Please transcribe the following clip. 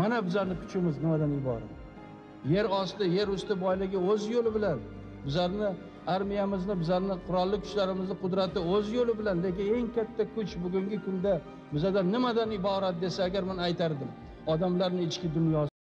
mana bizarni kuchimiz nimadan iborat? Yer osti yer usti boyligi o'z yo'li bilan bizarni armiyamizni bizarni qurolli kuchlarimizni qudrati o'z yo'li bilan lekin eng katta kuch bugungi kunda bizada nimadan iborat desa agar men aytardim odamlarni ichki dunyosi